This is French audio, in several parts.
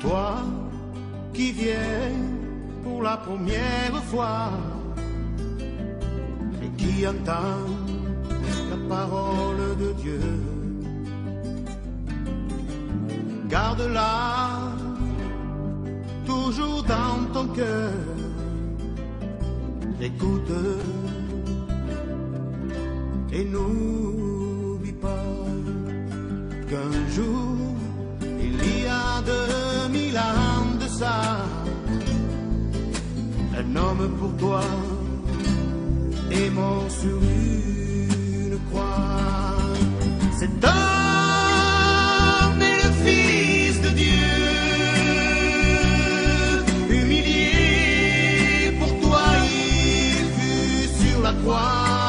Toi qui viens pour la première fois et qui entend la parole de Dieu, garde-la toujours dans ton cœur. Écoute et n'oublie pas qu'un jour, un homme pour toi mort sur une croix. Cet homme est le Fils de Dieu, humilié pour toi, il fut sur la croix.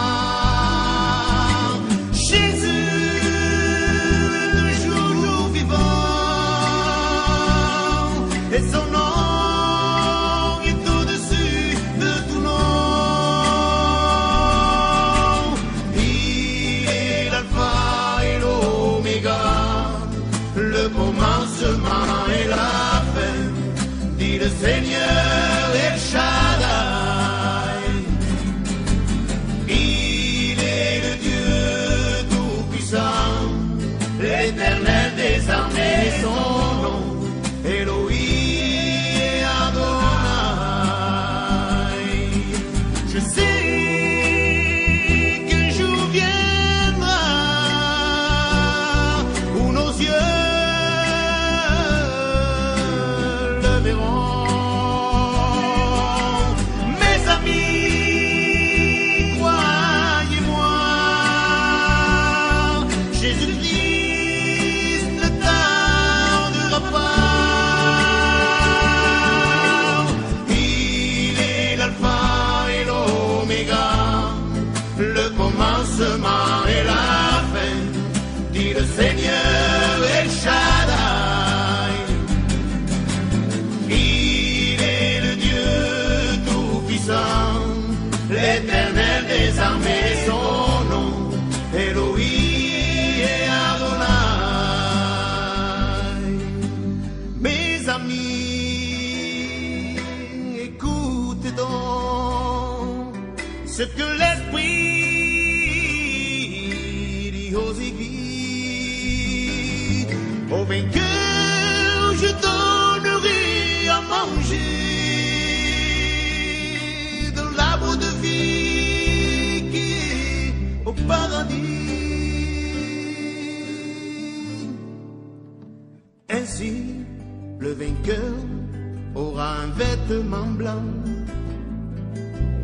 need a senior. Il est le Dieu tout-puissant, l'éternel ce que l'Esprit aux églises. Au vainqueur, je donnerai à manger de l'arbre de vie qui est au paradis. Ainsi, le vainqueur aura un vêtement blanc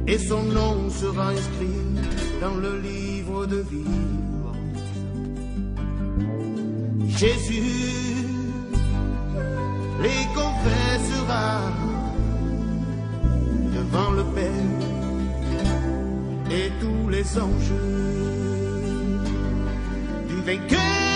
et son nom sera inscrit dans le livre de vie. Jésus les confessera devant le Père et tous les anges. Du vainqueur,